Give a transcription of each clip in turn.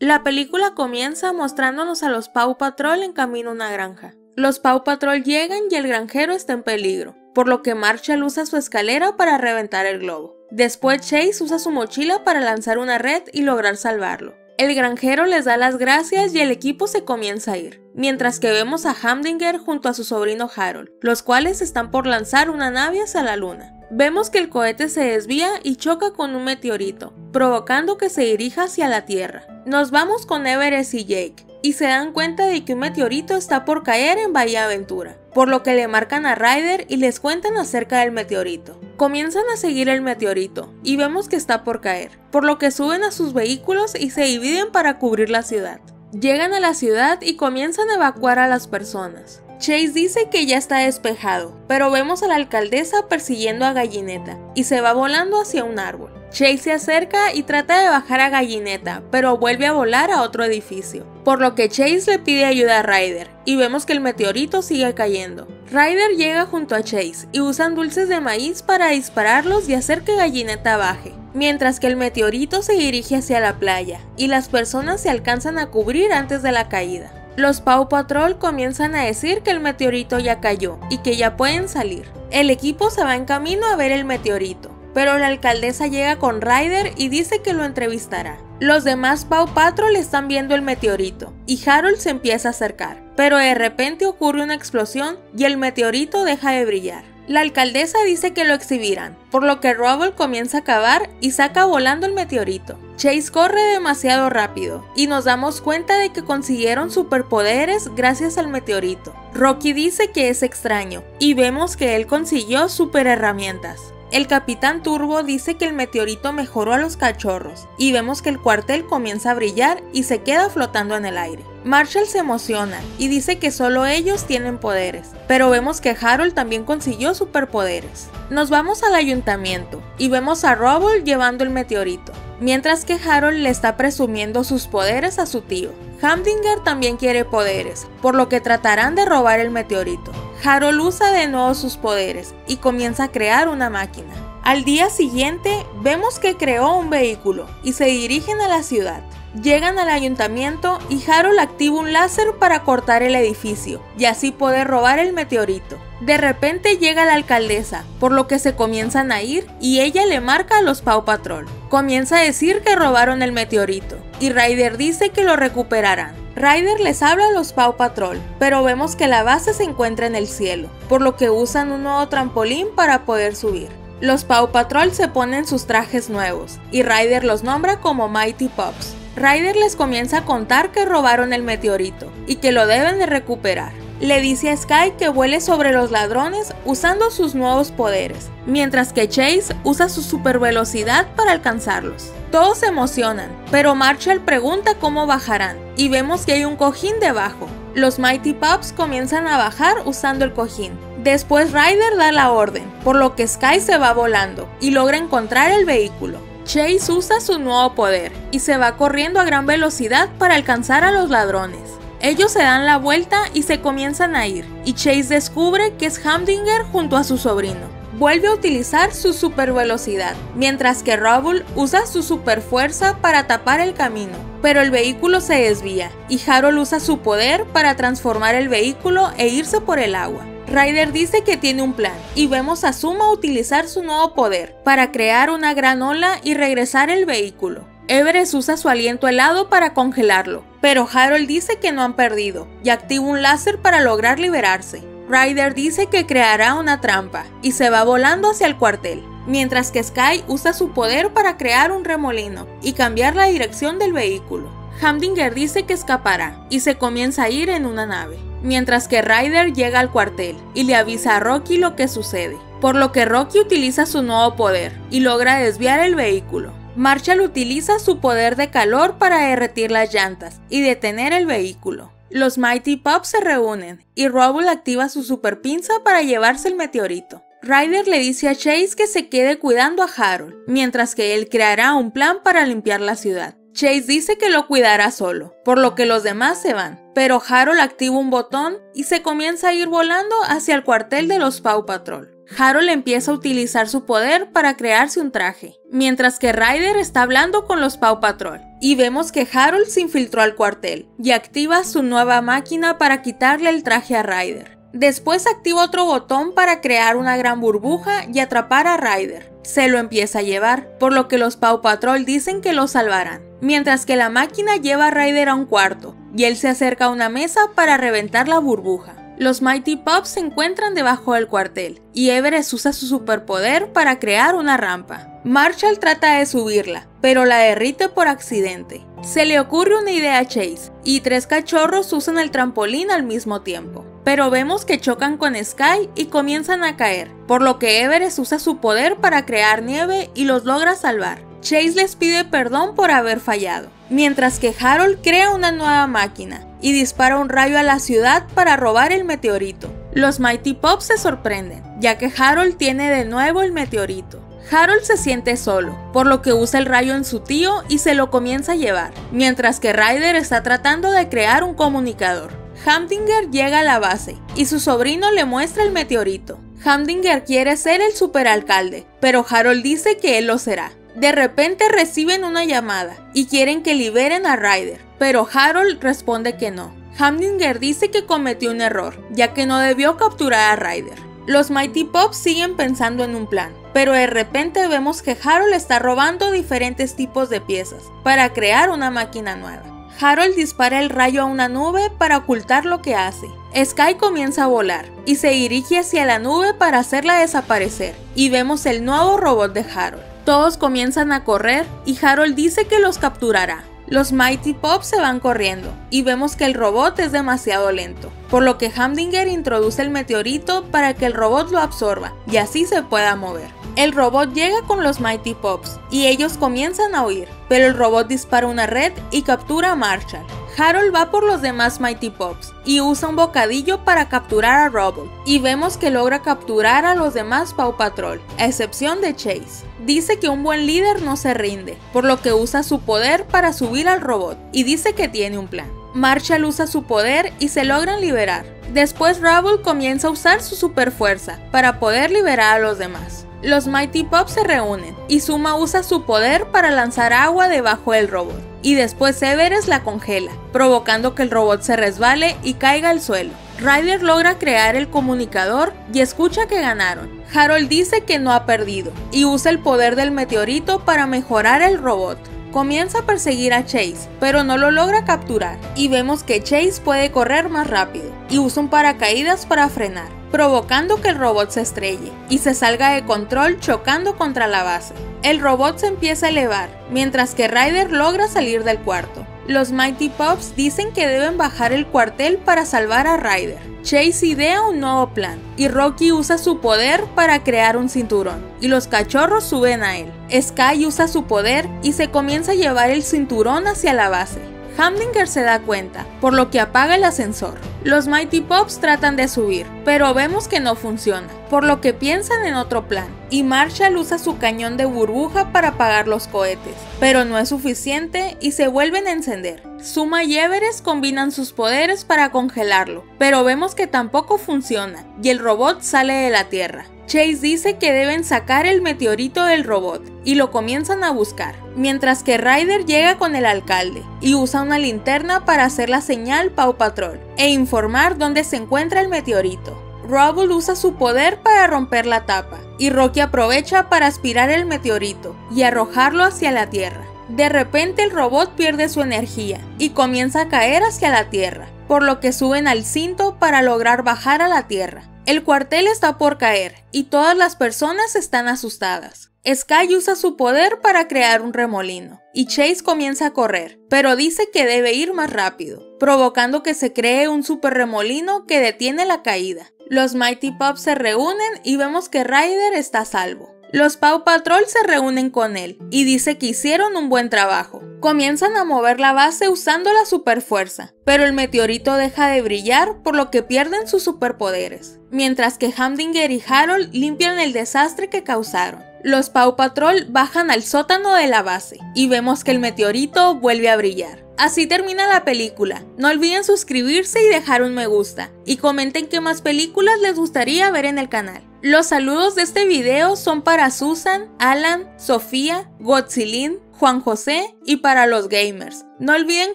La película comienza mostrándonos a los Paw Patrol en camino a una granja. Los Paw Patrol llegan y el granjero está en peligro, por lo que Marshall usa su escalera para reventar el globo. Después Chase usa su mochila para lanzar una red y lograr salvarlo. El granjero les da las gracias y el equipo se comienza a ir, mientras que vemos a Hamdinger junto a su sobrino Harold, los cuales están por lanzar una nave hacia la luna. Vemos que el cohete se desvía y choca con un meteorito, provocando que se dirija hacia la Tierra. Nos vamos con Everest y Jake, y se dan cuenta de que un meteorito está por caer en Bahía Aventura, por lo que le marcan a Ryder y les cuentan acerca del meteorito. Comienzan a seguir el meteorito y vemos que está por caer, por lo que suben a sus vehículos y se dividen para cubrir la ciudad. Llegan a la ciudad y comienzan a evacuar a las personas. Chase dice que ya está despejado, pero vemos a la alcaldesa persiguiendo a Gallineta y se va volando hacia un árbol. Chase se acerca y trata de bajar a Gallineta, pero vuelve a volar a otro edificio, por lo que Chase le pide ayuda a Ryder, y vemos que el meteorito sigue cayendo. Ryder llega junto a Chase y usan dulces de maíz para dispararlos y hacer que Gallineta baje, mientras que el meteorito se dirige hacia la playa, y las personas se alcanzan a cubrir antes de la caída. Los Paw Patrol comienzan a decir que el meteorito ya cayó y que ya pueden salir. El equipo se va en camino a ver el meteorito, pero la alcaldesa llega con Ryder y dice que lo entrevistará. Los demás Paw Patrol están viendo el meteorito y Harold se empieza a acercar, pero de repente ocurre una explosión y el meteorito deja de brillar. La alcaldesa dice que lo exhibirán, por lo que Rubble comienza a cavar y saca volando el meteorito. Chase corre demasiado rápido y nos damos cuenta de que consiguieron superpoderes gracias al meteorito. Rocky dice que es extraño y vemos que él consiguió super herramientas. El capitán Turbo dice que el meteorito mejoró a los cachorros y vemos que el cuartel comienza a brillar y se queda flotando en el aire. Marshall se emociona y dice que solo ellos tienen poderes, pero vemos que Harold también consiguió superpoderes. Nos vamos al ayuntamiento y vemos a Rubble llevando el meteorito, mientras que Harold le está presumiendo sus poderes a su tío. Hamdinger también quiere poderes, por lo que tratarán de robar el meteorito. Harold usa de nuevo sus poderes y comienza a crear una máquina. Al día siguiente, vemos que creó un vehículo y se dirigen a la ciudad. Llegan al ayuntamiento y Harold activa un láser para cortar el edificio y así poder robar el meteorito. De repente llega la alcaldesa, por lo que se comienzan a ir y ella le marca a los Paw Patrol. Comienza a decir que robaron el meteorito y Ryder dice que lo recuperarán. Ryder les habla a los Paw Patrol, pero vemos que la base se encuentra en el cielo, por lo que usan un nuevo trampolín para poder subir. Los Paw Patrol se ponen sus trajes nuevos, y Ryder los nombra como Mighty Pups. Ryder les comienza a contar que robaron el meteorito, y que lo deben de recuperar. Le dice a Sky que vuele sobre los ladrones usando sus nuevos poderes, mientras que Chase usa su super velocidad para alcanzarlos. Todos se emocionan, pero Marshall pregunta cómo bajarán, y vemos que hay un cojín debajo. Los Mighty Pups comienzan a bajar usando el cojín. Después Ryder da la orden, por lo que Sky se va volando y logra encontrar el vehículo. Chase usa su nuevo poder y se va corriendo a gran velocidad para alcanzar a los ladrones. Ellos se dan la vuelta y se comienzan a ir, y Chase descubre que es Hamdinger junto a su sobrino. Vuelve a utilizar su super velocidad, mientras que Rubble usa su super fuerza para tapar el camino, pero el vehículo se desvía, y Harold usa su poder para transformar el vehículo e irse por el agua. Ryder dice que tiene un plan y vemos a Suma utilizar su nuevo poder para crear una gran ola y regresar el vehículo. Everest usa su aliento helado para congelarlo, pero Harold dice que no han perdido y activa un láser para lograr liberarse. Ryder dice que creará una trampa y se va volando hacia el cuartel, mientras que Sky usa su poder para crear un remolino y cambiar la dirección del vehículo. Hamdinger dice que escapará y se comienza a ir en una nave, mientras que Ryder llega al cuartel y le avisa a Rocky lo que sucede, por lo que Rocky utiliza su nuevo poder y logra desviar el vehículo. Marshall utiliza su poder de calor para derretir las llantas y detener el vehículo. Los Mighty Pups se reúnen y Rubble activa su super pinza para llevarse el meteorito. Ryder le dice a Chase que se quede cuidando a Harold, mientras que él creará un plan para limpiar la ciudad. Chase dice que lo cuidará solo, por lo que los demás se van, pero Harold activa un botón y se comienza a ir volando hacia el cuartel de los Paw Patrol. Harold empieza a utilizar su poder para crearse un traje, mientras que Ryder está hablando con los Paw Patrol. Y vemos que Harold se infiltró al cuartel y activa su nueva máquina para quitarle el traje a Ryder. Después activa otro botón para crear una gran burbuja y atrapar a Ryder. Se lo empieza a llevar, por lo que los Paw Patrol dicen que lo salvarán. Mientras que la máquina lleva a Ryder a un cuarto, y él se acerca a una mesa para reventar la burbuja. Los Mighty Pups se encuentran debajo del cuartel, y Everest usa su superpoder para crear una rampa. Marshall trata de subirla, pero la derrite por accidente. Se le ocurre una idea a Chase, y tres cachorros usan el trampolín al mismo tiempo pero vemos que chocan con Sky y comienzan a caer, por lo que Everest usa su poder para crear nieve y los logra salvar. Chase les pide perdón por haber fallado, mientras que Harold crea una nueva máquina y dispara un rayo a la ciudad para robar el meteorito. Los Mighty Pops se sorprenden, ya que Harold tiene de nuevo el meteorito. Harold se siente solo, por lo que usa el rayo en su tío y se lo comienza a llevar, mientras que Ryder está tratando de crear un comunicador. Hamdinger llega a la base y su sobrino le muestra el meteorito. Hamdinger quiere ser el superalcalde, pero Harold dice que él lo será. De repente reciben una llamada y quieren que liberen a Ryder, pero Harold responde que no. Hamdinger dice que cometió un error, ya que no debió capturar a Ryder. Los Mighty Pops siguen pensando en un plan, pero de repente vemos que Harold está robando diferentes tipos de piezas para crear una máquina nueva. Harold dispara el rayo a una nube para ocultar lo que hace. Sky comienza a volar y se dirige hacia la nube para hacerla desaparecer y vemos el nuevo robot de Harold. Todos comienzan a correr y Harold dice que los capturará. Los Mighty Pops se van corriendo y vemos que el robot es demasiado lento, por lo que Hamdinger introduce el meteorito para que el robot lo absorba y así se pueda mover. El robot llega con los Mighty Pops y ellos comienzan a huir, pero el robot dispara una red y captura a Marshall. Harold va por los demás Mighty Pops y usa un bocadillo para capturar a Rubble, y vemos que logra capturar a los demás Paw Patrol, a excepción de Chase. Dice que un buen líder no se rinde, por lo que usa su poder para subir al robot, y dice que tiene un plan. Marshall usa su poder y se logran liberar. Después Rubble comienza a usar su super fuerza para poder liberar a los demás. Los Mighty Pops se reúnen y Suma usa su poder para lanzar agua debajo del robot y después Everest la congela, provocando que el robot se resbale y caiga al suelo. Ryder logra crear el comunicador y escucha que ganaron. Harold dice que no ha perdido y usa el poder del meteorito para mejorar el robot. Comienza a perseguir a Chase, pero no lo logra capturar y vemos que Chase puede correr más rápido y usa un paracaídas para frenar provocando que el robot se estrelle y se salga de control chocando contra la base. El robot se empieza a elevar, mientras que Ryder logra salir del cuarto. Los Mighty Pups dicen que deben bajar el cuartel para salvar a Ryder. Chase idea un nuevo plan y Rocky usa su poder para crear un cinturón y los cachorros suben a él. Sky usa su poder y se comienza a llevar el cinturón hacia la base. Hamdinger se da cuenta, por lo que apaga el ascensor. Los Mighty Pops tratan de subir, pero vemos que no funciona, por lo que piensan en otro plan, y Marshall usa su cañón de burbuja para apagar los cohetes, pero no es suficiente y se vuelven a encender. Suma y Everest combinan sus poderes para congelarlo, pero vemos que tampoco funciona, y el robot sale de la Tierra. Chase dice que deben sacar el meteorito del robot y lo comienzan a buscar, mientras que Ryder llega con el alcalde y usa una linterna para hacer la señal Paw Patrol e informar dónde se encuentra el meteorito. Rubble usa su poder para romper la tapa y Rocky aprovecha para aspirar el meteorito y arrojarlo hacia la Tierra. De repente el robot pierde su energía y comienza a caer hacia la Tierra, por lo que suben al cinto para lograr bajar a la Tierra. El cuartel está por caer y todas las personas están asustadas. Sky usa su poder para crear un remolino y Chase comienza a correr, pero dice que debe ir más rápido, provocando que se cree un super remolino que detiene la caída. Los Mighty Pups se reúnen y vemos que Ryder está a salvo. Los Paw Patrol se reúnen con él y dice que hicieron un buen trabajo. Comienzan a mover la base usando la superfuerza, pero el meteorito deja de brillar por lo que pierden sus superpoderes, mientras que Hamdinger y Harold limpian el desastre que causaron. Los Paw Patrol bajan al sótano de la base y vemos que el meteorito vuelve a brillar. Así termina la película. No olviden suscribirse y dejar un me gusta. Y comenten qué más películas les gustaría ver en el canal. Los saludos de este video son para Susan, Alan, Sofía, Godzilin, Juan José y para los gamers. No olviden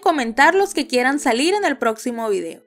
comentar los que quieran salir en el próximo video.